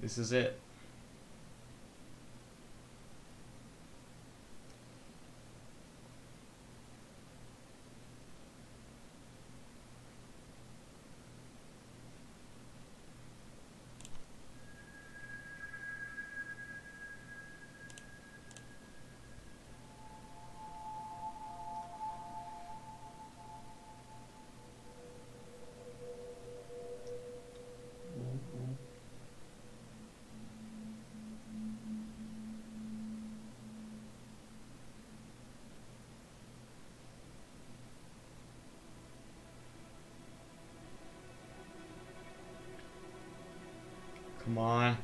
This is it. Come on.